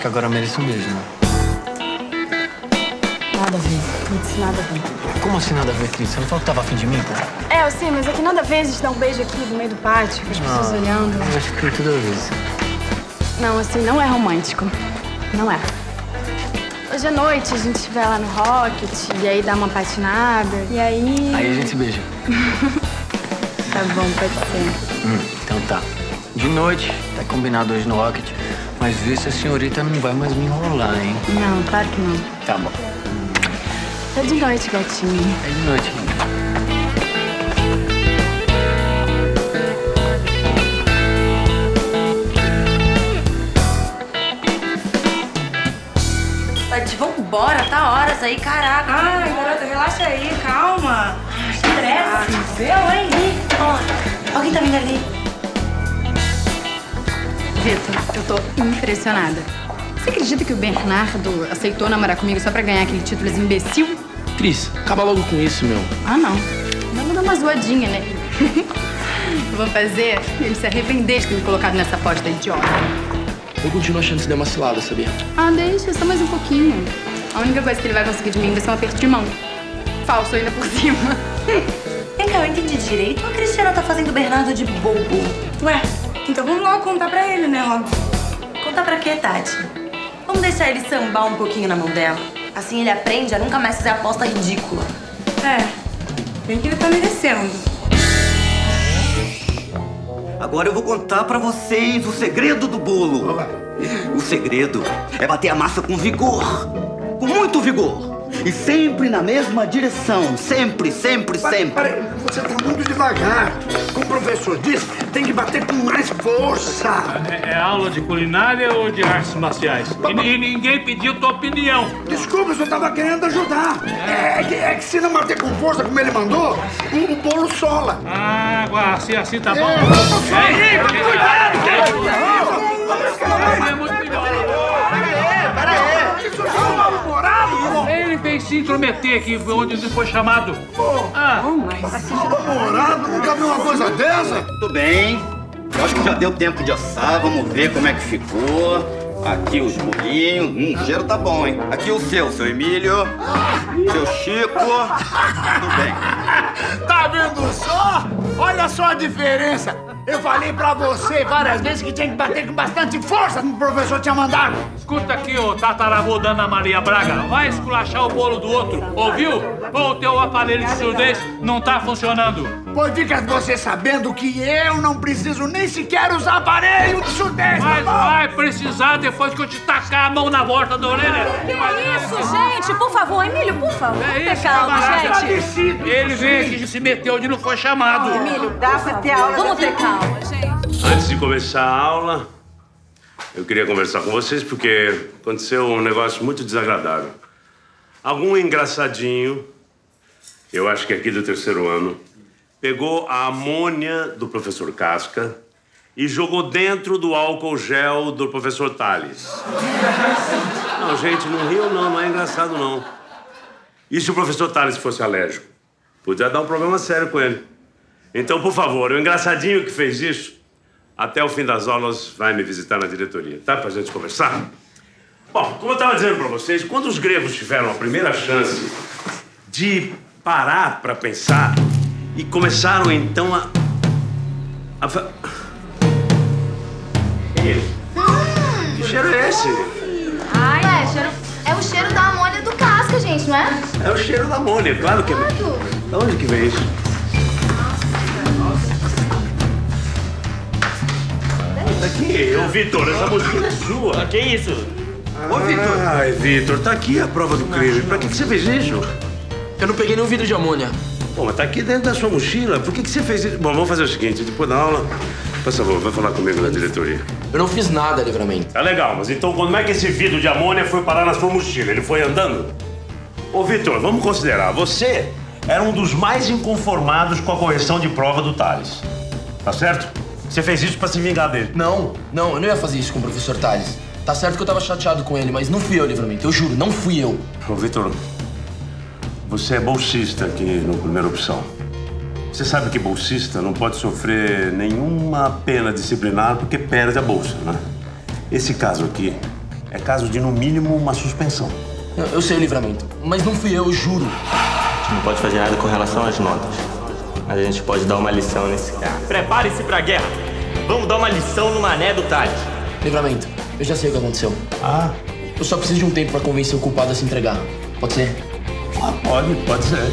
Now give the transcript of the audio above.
acho que agora eu mereço um beijo, né? Nada a ver. Putz, nada a ver. Como assim nada a ver, Cris? Você não falou que tava afim de mim, pô? É, eu sei, mas é que nada a ver a gente dar um beijo aqui no meio do pátio, com as pessoas olhando. Eu acho que tudo a ver. assim. Não, assim, não é romântico. Não é. Hoje à noite a gente vai lá no Rocket e aí dá uma patinada. E aí. Aí a gente se beija. Tá bom, pode ser. Hum, então tá. De noite, tá combinado hoje no Rocket. Mas vê se a senhorita não vai mais me enrolar, hein? Não, claro que não. Tá bom. Tá de noite, gatinho. É de noite. Tati, vambora, tá horas aí, caraca. Ai, garota, relaxa aí, calma. Estresse. Seu, hein? Ó, alguém tá vindo ali. Vitor, eu tô impressionada. Você acredita que o Bernardo aceitou namorar comigo só pra ganhar aquele título de imbecil? Cris, acaba logo com isso, meu. Ah, não. Vamos dar uma zoadinha, né? Eu Vou fazer ele se arrepender de ter me colocado nessa aposta idiota. Eu continuo achando que você deu uma cilada, sabia? Ah, deixa, só mais um pouquinho. A única coisa que ele vai conseguir de mim vai ser um aperto de mão. Falso ainda por cima. Vem cá, eu entendi direito. A Cristiana tá fazendo o Bernardo de bobo. Ué, então vamos logo contar pra ele, né, óbvio. Contar pra quê, Tati? Vamos deixar ele sambar um pouquinho na mão dela. Assim ele aprende a nunca mais fazer aposta ridícula. É, bem que ele tá merecendo. Agora eu vou contar pra vocês o segredo do bolo. O segredo é bater a massa com vigor. Com muito vigor. E sempre na mesma direção. Sempre, sempre, sempre. Peraí, você tá muito devagar. Como o professor disse, tem que bater com mais força. É, é aula de culinária ou de artes marciais? E, e ninguém pediu tua opinião. Desculpa, eu só tava querendo ajudar. É, que, é que se não bater com força como ele mandou, o, o bolo sola. Ah, se assim tá bom. Aí, cuidado! É muito melhor. Isso é um mal-humorado! Ele veio se intrometer aqui onde ele foi chamado. Ah, Mal-humorado? Nunca vi uma coisa dessa? Tudo bem. Eu acho que já deu tempo de assar. Vamos ver como é que ficou. Aqui os bolinhos. Hum, o cheiro tá bom, hein? Aqui o seu, seu Emílio. Seu Chico. Tudo bem. Tá vendo só? Olha só a diferença. Eu falei pra você várias vezes que tinha que bater com bastante força como o professor tinha mandado. escuta aqui, ô tataravô da Ana Maria Braga. Vai esculachar o bolo do outro, ouviu? Ou o teu aparelho de surdez não tá funcionando. Pois fica você sabendo que eu não preciso nem sequer usar aparelho de surdez, tá Mas bom? vai precisar depois que eu te tacar a mão na volta da orelha. Que isso, gente? Por favor, Emílio, por favor. É isso, calma, camarada. gente. Agradecido. Ele veio aqui e se meteu onde não foi chamado. Emílio, dá pra ter aula. Vamos ter calma, gente. Antes de começar a aula, eu queria conversar com vocês porque aconteceu um negócio muito desagradável. Algum engraçadinho, eu acho que aqui do terceiro ano, pegou a amônia do professor Casca e jogou dentro do álcool gel do professor Tales. Não, gente, não riam não, não é engraçado não. E se o professor Tales fosse alérgico? Podia dar um problema sério com ele. Então, por favor, o engraçadinho que fez isso, até o fim das aulas vai me visitar na diretoria, tá? Pra gente conversar. Bom, como eu estava dizendo para vocês, quando os gregos tiveram a primeira chance de parar para pensar e começaram então a. a fa- Que isso? Que cheiro é esse? Ai, é, cheiro, é o cheiro da amônia do casca, gente, não é? É o cheiro da amônia, claro que é. Da onde que vem isso? Aqui, ô Vitor, essa mochila é sua. Que isso? Ô, Vitor. Ai, Vitor, tá aqui a prova do crime. Pra que, que você fez isso? Eu não peguei nenhum vidro de amônia. Bom, mas tá aqui dentro da sua mochila. Por que, que você fez isso? Bom, vamos fazer o seguinte: depois da aula, por favor, vai falar comigo na diretoria. Eu não fiz nada, livramento. Tá legal, mas então como é que esse vidro de amônia foi parar na sua mochila? Ele foi andando? Ô, Vitor, vamos considerar. Você era um dos mais inconformados com a correção de prova do Thales. Tá certo? Você fez isso pra se vingar dele. Não, não, eu não ia fazer isso com o professor Tales. Tá certo que eu tava chateado com ele, mas não fui eu, livramento. Eu juro, não fui eu. Ô, Vitor, você é bolsista aqui no Primeira Opção. Você sabe que bolsista não pode sofrer nenhuma pena disciplinar porque perde a bolsa, né? Esse caso aqui É caso de, no mínimo, uma suspensão. Eu, eu sei o livramento, mas não fui eu, eu juro. A gente não pode fazer nada com relação às notas. Mas a gente pode dar uma lição nesse cara. Prepare-se pra guerra. Vamos dar uma lição no mané do Thales. Livramento, eu já sei o que aconteceu. Ah, Eu só preciso de um tempo pra convencer o culpado a se entregar. Pode ser? Ah, pode, pode ser.